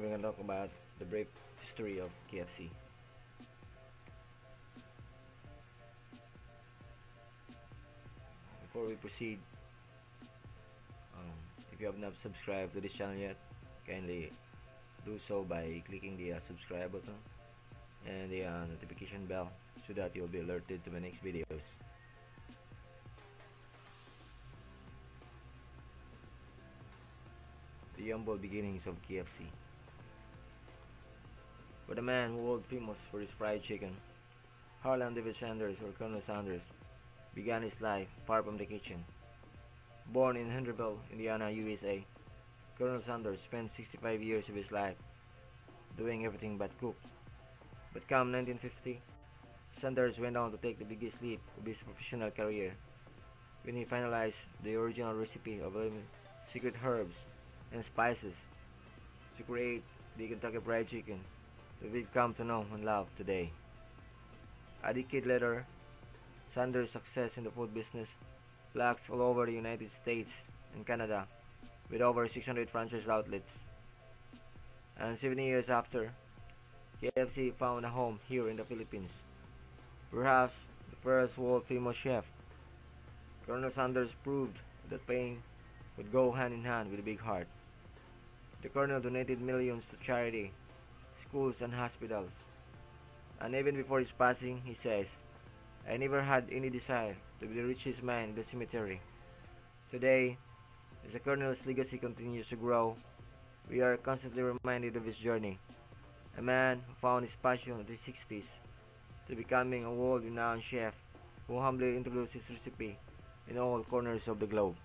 we're gonna talk about the brief history of KFC. Before we proceed, um, if you have not subscribed to this channel yet, kindly do so by clicking the uh, subscribe button and the uh, notification bell so that you'll be alerted to my next videos. The humble beginnings of KFC. But a man who was famous for his fried chicken, Harlan David Sanders or Colonel Sanders began his life far from the kitchen. Born in Henryville, Indiana, USA, Colonel Sanders spent 65 years of his life doing everything but cook. But come 1950, Sanders went on to take the biggest leap of his professional career when he finalized the original recipe of secret herbs and spices to create the Kentucky Fried Chicken that we've come to know and love today. A decade later, Sanders' success in the food business flags all over the United States and Canada with over 600 franchise outlets. And 70 years after, KFC found a home here in the Philippines. Perhaps the first world famous chef, Colonel Sanders proved that pain would go hand in hand with a big heart. The Colonel donated millions to charity, schools, and hospitals. And even before his passing, he says, I never had any desire to be the richest man in the cemetery. Today, as the Colonel's legacy continues to grow, we are constantly reminded of his journey. A man who found his passion in his 60s to becoming a world-renowned chef who humbly introduced his recipe in all corners of the globe.